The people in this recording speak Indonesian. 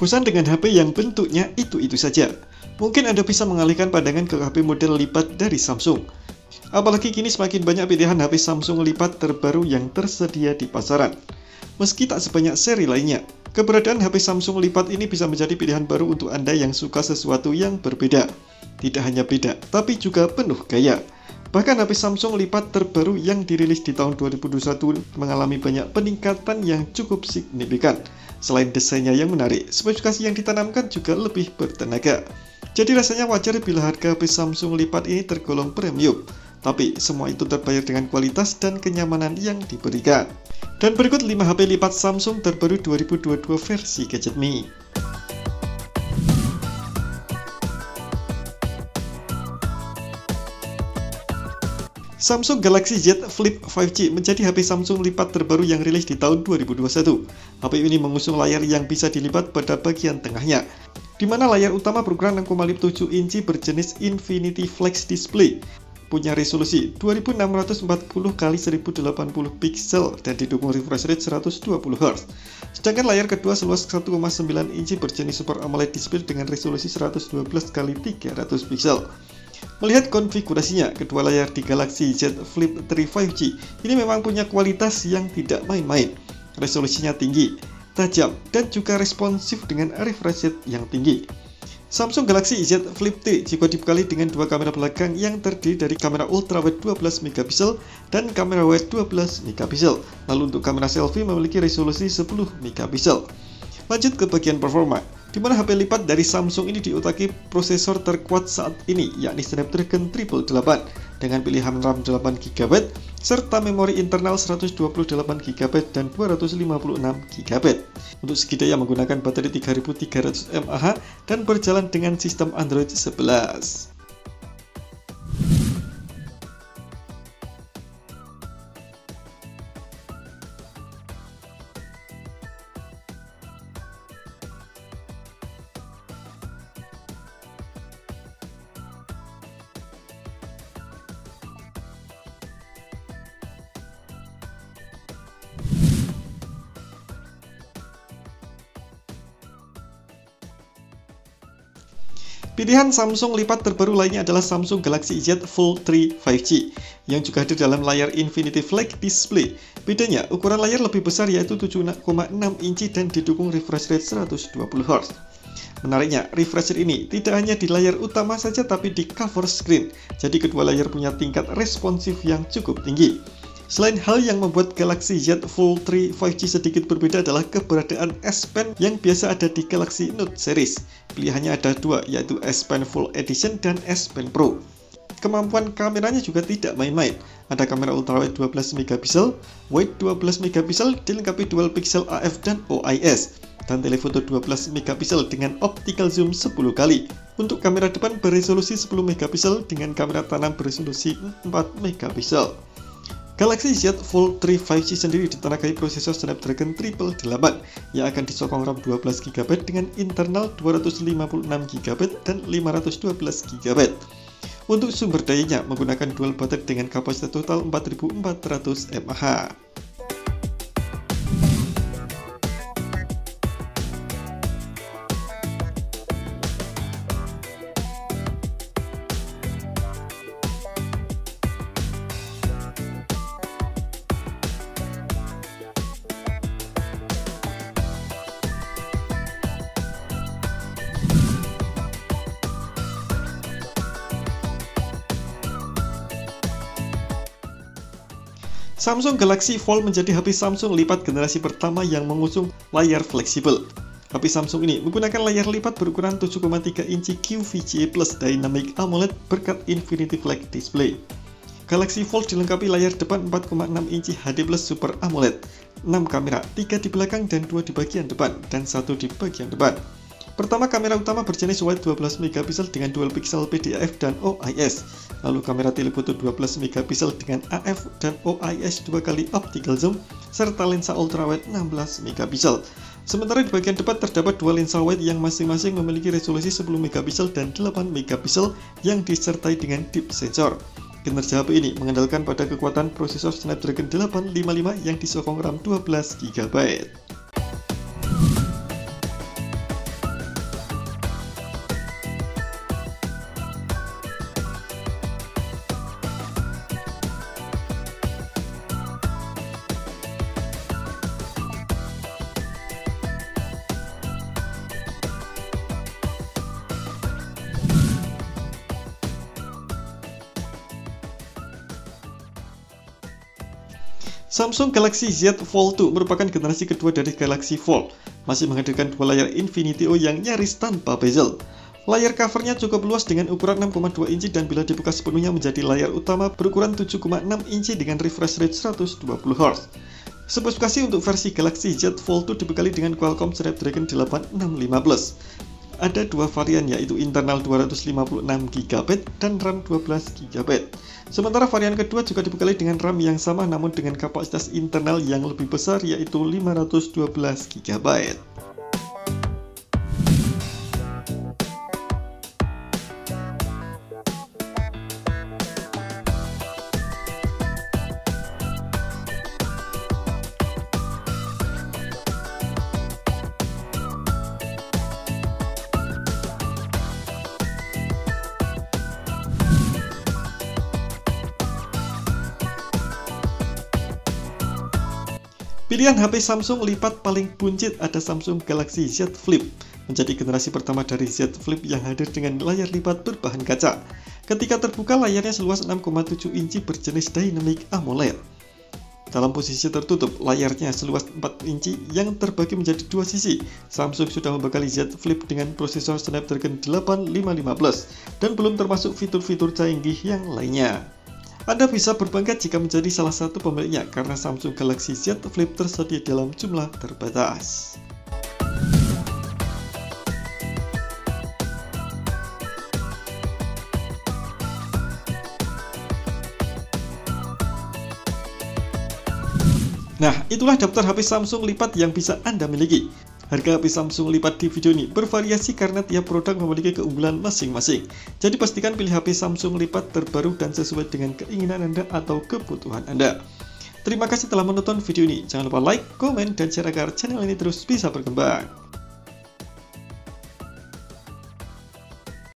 Bosan dengan HP yang bentuknya itu-itu saja? Mungkin Anda bisa mengalihkan pandangan ke HP model lipat dari Samsung. Apalagi kini semakin banyak pilihan HP Samsung lipat terbaru yang tersedia di pasaran. Meski tak sebanyak seri lainnya, keberadaan HP Samsung lipat ini bisa menjadi pilihan baru untuk Anda yang suka sesuatu yang berbeda. Tidak hanya beda, tapi juga penuh gaya. Bahkan HP Samsung lipat terbaru yang dirilis di tahun 2021 mengalami banyak peningkatan yang cukup signifikan. Selain desainnya yang menarik, spesifikasi yang ditanamkan juga lebih bertenaga. Jadi rasanya wajar bila harga HP Samsung lipat ini tergolong premium. Tapi semua itu terbayar dengan kualitas dan kenyamanan yang diberikan. Dan berikut 5 HP lipat Samsung terbaru 2022 versi Gadget Me. Samsung Galaxy Z Flip 5G menjadi HP Samsung lipat terbaru yang rilis di tahun 2021. HP ini mengusung layar yang bisa dilipat pada bagian tengahnya, di mana layar utama berukuran 6,7 inci berjenis Infinity Flex Display punya resolusi 2640 x 1080 pixel dan didukung refresh rate 120 Hz. Sedangkan layar kedua seluas 1,9 inci berjenis Super AMOLED display dengan resolusi 112 x 300 pixel. Melihat konfigurasinya, kedua layar di Galaxy Z Flip 3 5G ini memang punya kualitas yang tidak main-main. Resolusinya tinggi, tajam, dan juga responsif dengan refresh rate yang tinggi. Samsung Galaxy Z Flip T juga dibekali dengan dua kamera belakang yang terdiri dari kamera ultrawide 12 megapiksel dan kamera wide 12 megapiksel. Lalu untuk kamera selfie memiliki resolusi 10 megapiksel. Lanjut ke bagian performa di mana HP lipat dari Samsung ini diutaki prosesor terkuat saat ini, yakni Snapdragon 888 dengan pilihan RAM 8GB serta memori internal 128GB dan 256GB. Untuk segi daya menggunakan baterai 3300 mAh dan berjalan dengan sistem Android 11. Pilihan Samsung lipat terbaru lainnya adalah Samsung Galaxy Z Fold 3 5G yang juga hadir dalam layar Infinity Flex Display. Bedanya, ukuran layar lebih besar yaitu 7,6 inci dan didukung refresh rate 120 Hz. Menariknya, refresh rate ini tidak hanya di layar utama saja tapi di cover screen, jadi kedua layar punya tingkat responsif yang cukup tinggi. Selain hal yang membuat Galaxy Z Fold 3 5G sedikit berbeda adalah keberadaan S Pen yang biasa ada di Galaxy Note series. Pilihannya ada dua, yaitu S Pen Full Edition dan S Pen Pro. Kemampuan kameranya juga tidak main-main. Ada kamera ultrawide 12 megapiksel, wide 12 megapiksel dilengkapi dual pixel AF dan OIS dan telefoto 12 megapiksel dengan optical zoom 10 kali. Untuk kamera depan beresolusi 10 megapiksel dengan kamera tanam beresolusi 4 megapiksel. Galaxy Z Fold 3 5G sendiri ditenagai prosesor Snapdragon 888 yang akan disokong RAM 12GB dengan internal 256GB dan 512GB. Untuk sumber dayanya menggunakan dual baterai dengan kapasitas total 4400 mAh. Samsung Galaxy Fold menjadi HP Samsung lipat generasi pertama yang mengusung layar fleksibel. HP Samsung ini menggunakan layar lipat berukuran 7,3 inci QVGA Plus Dynamic AMOLED berkat Infinity Flex Display. Galaxy Fold dilengkapi layar depan 4,6 inci HD Plus Super AMOLED, 6 kamera, 3 di belakang dan 2 di bagian depan, dan 1 di bagian depan. Pertama, kamera utama berjenis wide 12 megapiksel dengan dual pixel PDAF dan OIS. Lalu kamera telefoto 12 megapiksel dengan AF dan OIS dua kali optical zoom serta lensa ultrawide 16 megapiksel. Sementara di bagian depan terdapat dua lensa wide yang masing-masing memiliki resolusi 10 megapiksel dan 8 megapiksel yang disertai dengan deep sensor. Kinerja HP ini mengandalkan pada kekuatan prosesor Snapdragon 855 yang disokong RAM 12 Samsung Galaxy Z Fold 2 merupakan generasi kedua dari Galaxy Fold, masih menghadirkan dua layar Infinity O yang nyaris tanpa bezel. Layar covernya cukup luas dengan ukuran 6,2 inci dan bila dibuka sepenuhnya menjadi layar utama berukuran 7,6 inci dengan refresh rate 120 Hz. Spesifikasi untuk versi Galaxy Z Fold 2 dibekali dengan Qualcomm Snapdragon 8650 Plus ada dua varian yaitu internal 256GB dan RAM 12GB. Sementara varian kedua juga dibekali dengan RAM yang sama namun dengan kapasitas internal yang lebih besar yaitu 512GB. Pilihan HP Samsung lipat paling buncit ada Samsung Galaxy Z Flip, menjadi generasi pertama dari Z Flip yang hadir dengan layar lipat berbahan kaca. Ketika terbuka layarnya seluas 6,7 inci berjenis Dynamic AMOLED. Dalam posisi tertutup, layarnya seluas 4 inci yang terbagi menjadi dua sisi. Samsung sudah membekali Z Flip dengan prosesor Snapdragon 855 Plus dan belum termasuk fitur-fitur canggih yang lainnya. Anda bisa berbangga jika menjadi salah satu pemiliknya karena Samsung Galaxy Z Flip tersedia dalam jumlah terbatas. Nah, itulah daftar HP Samsung lipat yang bisa Anda miliki. Harga HP Samsung lipat di video ini bervariasi karena tiap produk memiliki keunggulan masing-masing. Jadi pastikan pilih HP Samsung lipat terbaru dan sesuai dengan keinginan Anda atau kebutuhan Anda. Terima kasih telah menonton video ini. Jangan lupa like, komen, dan share agar channel ini terus bisa berkembang.